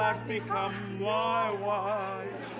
at last become my wife.